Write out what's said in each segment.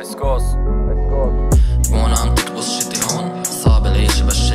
اسكوس وأنا عم تطبس شتي هون صعب العيش بشت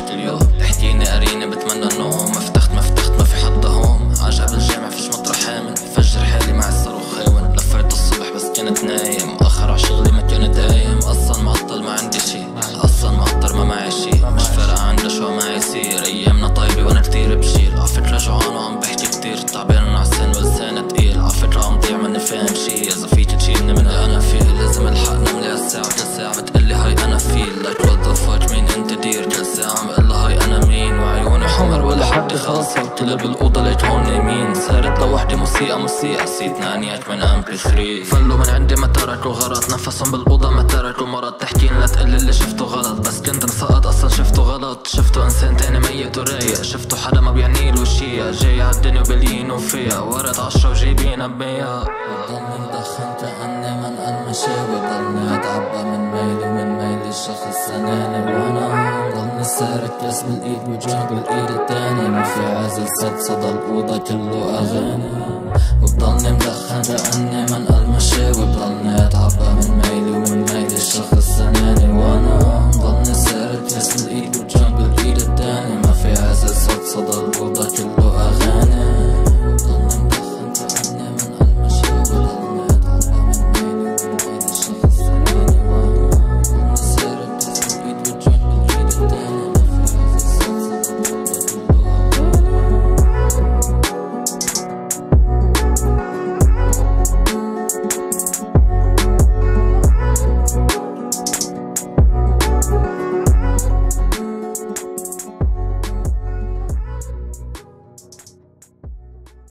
نايم. مأخر ع شغلي كنت دايم. أصلا معطل ما عندي شي. أصلا معطر ما معي شي. مش فارقة عنده شو ما يصير. أيامنا طيبة وأنا كتير بشيل. عفت جوعان وعم بحكي كتير. تعبان عالسن ولساني تقيل. عفت عم ضيع ماني فاهم شي. إذا فيك تشيلني من أنا فيه لازم الحق نملي الساعة كل بتقلي هاي أنا فيل. لايك وات ذا مين أنت دير كل ساعة عم بقلها هاي أنا مين وعيوني حمر ولا حد خاصة. قلتلها بالاوضة ليك هون نايمين صارت لوحدي. موسيقى موسيقى نسيت نانيات من ام بي 3 فلوا من عندي ما تركوا غلط نفسهم بالأوضة ما تركوا مرض. تحكين لا تقلي اللي شفته غلط بس كنت مسقط أصلا شفته غلط. شفته إنسان تاني ميت ورايق شفته حدا ما بيعنيله شي جاي عالدنيا وبلين وفيها ورد عشرة وجايبين بمية. ضلني مدخن كأني من المشاوي ضلني أتعبى من ميلي ومن ميلي الشخص سناني سارق كاس بالإيد وجنب الإيد التاني ما في عازل صد صدى الأوضة كله أغاني